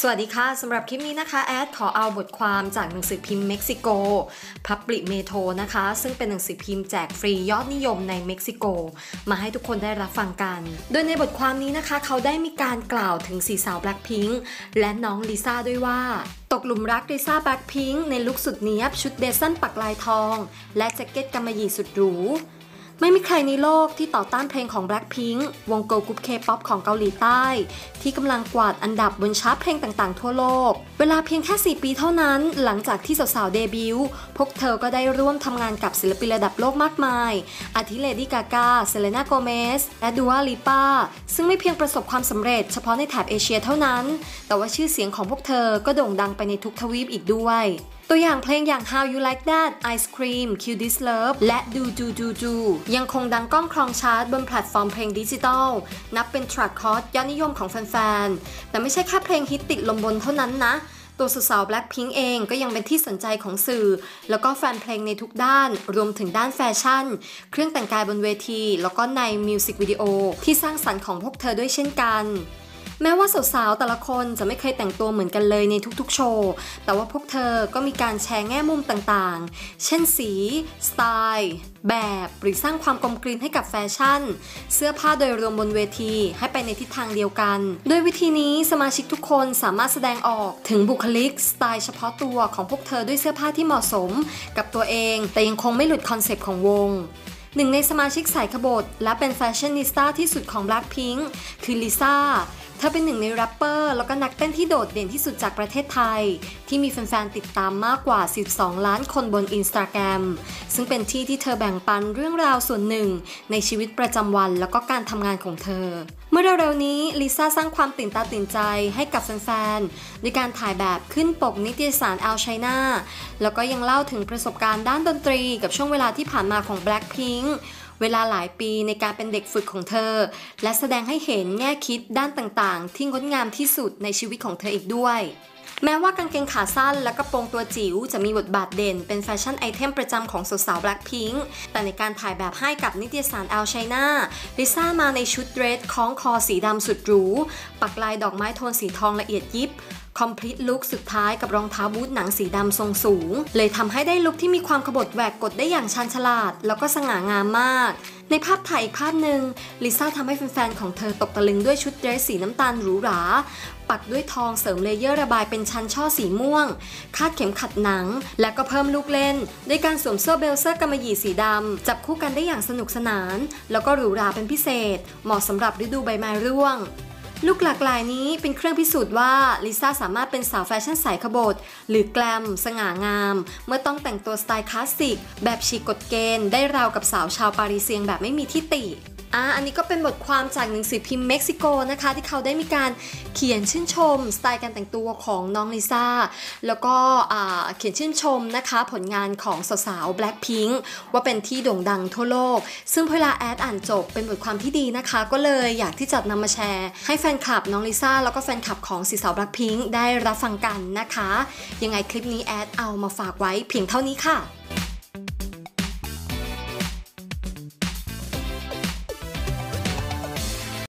สวัสดีค่ะ สำหรับคลิปนี้นะคะ แอดขอเอาบทความจากหนังสือพิมพ์เม็กซิโก Publimetro นะคะ ซึ่งเป็นหนังสือพิมพ์แจกฟรียอดนิยมในเม็กซิโก มาให้ทุกคนได้รับฟังกัน โดยในบทความนี้นะคะ เขาได้มีการกล่าวถึงสี่สาวแบล็คพิงค์และน้องลิซ่าด้วยว่า ตกหลุมรักลิซ่าแบล็คพิงค์ในลุคสุดเนี้ยบชุดเดซันปักลายทอง และแจ็คเก็ตกำมะหยี่สุดหรู ไม่มีใครในโลกที่ต่อต้านเพลงของ Blackpink วง girl group K-pop ของเกาหลีใต้ ที่กำลังกวาดอันดับบนชาร์ตเพลงต่างๆ ทั่วโลก เวลาเพียงแค่ 4 ปีเท่านั้น หลังจากที่สาวๆ เดบิวต์พวกเธอก็ได้ร่วมทำงานกับศิลปินระดับโลกมากมาย อาทิ Lady Gaga Selena Gomez และ Dua Lipa ซึ่งไม่เพียงประสบความสำเร็จเฉพาะในแถบเอเชียเท่านั้น แต่ว่าชื่อเสียงของพวกเธอก็โด่งดังไปในทุกทวีปอีกด้วย ตัวอย่างเพลงอย่าง How You Like That Ice Cream Kill This Love และ Ddu-Du Ddu-Du ยังคงดังก้องครองชาร์ตบนแพลตฟอร์มเพลงดิจิทัลนับเป็น track record ยอดนิยมของแฟนๆ แต่ไม่ใช่แค่เพลงฮิตติดลมบนเท่านั้นนะตัวสาว Blackpink เองก็ยังเป็นที่สนใจของสื่อ แล้วก็แฟนเพลงในทุกด้าน รวมถึงด้านแฟชั่น เครื่องแต่งกายบนเวที แล้วก็ในมิวสิกวิดีโอที่สร้างสรรค์ของพวกเธอด้วยเช่นกัน แม้ว่าสาวๆแต่ละคนจะไม่เคยแต่งตัวเหมือนกันเลยในทุกๆโชว์ แต่ว่าพวกเธอก็มีการแชร์แง่มุมต่างๆ เช่นสี สไตล์ แบบหรือสร้างความกลมกลืนให้กับแฟชั่น เสื้อผ้าโดยรวมบนเวทีให้ไปในทิศทางเดียวกันด้วยวิธีนี้สมาชิกทุกคนสามารถแสดงออกถึงบุคลิก สไตล์เฉพาะตัวของพวกเธอด้วยเสื้อผ้าที่เหมาะสม กับตัวเอง แต่ยังคงไม่หลุดคอนเซปต์ของวงหนึ่งในสมาชิกสายขบฏและเป็น fashionista ที่สุดของ Blackpink คือลิซ่า เธอเป็นหนึ่งในแรปเปอร์แล้วก็นักเต้นที่โดดเด่นที่สุดจากประเทศไทย ที่มีแฟนๆติดตามมากกว่า 12 ล้านคนบนอินสตาแกรมซึ่งเป็นที่ที่เธอแบ่งปันเรื่องราวส่วนหนึ่ง ในชีวิตประจำวันแล้วก็การทำงานของเธอ เมื่อเร็วๆนี้ลิซ่าสร้างความตื่นตาตื่นใจให้กับแฟนๆด้วยการถ่ายแบบขึ้นปกนิตยสาร Al China แล้วก็ยังเล่าถึงประสบการณ์ด้านดนตรีกับช่วงเวลาที่ผ่านมาของ Blackpink เวลาหลายปีในการเป็นเด็กฝึกของเธอ และแสดงให้เห็นแง่คิดด้านต่างๆ ที่งดงามที่สุดในชีวิตของเธออีกด้วย แม้ว่ากางเกงขาสั้นและกระโปรงตัวจิ๋วจะมีบทบาทเด่นเป็นแฟชั่น item ประจำของสาวๆ Blackpink แต่ในการถ่ายแบบให้กับนิตยสาร Elle China ลิซ่ามาในชุดเดรสคล้องคอสีดำสุดหรู ปักลายดอกไม้โทนสีทองละเอียดยิบ complete look สุดท้ายกับรองเท้าบูทหนังสีดำทรงสูง เลยทำให้ได้ลุคที่มีความขบถแหวกกฎได้อย่างชาญฉลาด แล้วก็สง่างามมาก ในภาพถ่ายอีกภาพหนึ่งลิซ่าทำให้แฟนๆของเธอตกตะลึงด้วยชุดเดรสสีน้ำตาลหรูหรา ปักด้วยทองเสริม layer ระบายเป็นชั้นช่อสีม่วง คาดเข็มขัดหนัง และก็เพิ่มลูกเล่น ด้วยการสวมเสื้อ blazer กำมะหยี่สีดำจับคู่กันได้อย่างสนุกสนาน แล้วก็หรูหราเป็นพิเศษ เหมาะสำหรับฤดูใบไม้ร่วง ลุคหลากหลายนี้เป็นเครื่องพิสูจน์ว่าลิซ่าสามารถเป็นสาวแฟชั่นสายขบฏหรือ glam สง่างาม เมื่อต้องแต่งตัวสไตล์คลาสสิก แบบฉีกกฎเกณฑ์ได้ราวกับสาวชาว Parisienne แบบไม่มีที่ติ อ่าอันนี้ก็เป็นบทความจากหนังสือพิมพ์เม็กซิโกนะคะ ที่เขาได้มีการเขียนชื่นชม สไตล์การแต่งตัวของน้องลิซ่า แล้วก็เขียนชื่นชมนะคะ ผลงานของสาวๆ Blackpink ว่าเป็นที่โด่งดังทั่วโลก ซึ่งเวลาแอดอ่านจบเป็นบทความที่ดีนะคะ ก็เลยอยากที่จะนำมาแชร์ ให้แฟนคลับน้องลิซ่าแล้วก็แฟนคลับของสี่สาว Blackpink ได้รับฟังกันนะคะ ยังไงคลิปนี้แอดเอามาฝากไว้เพียงเท่านี้ค่ะ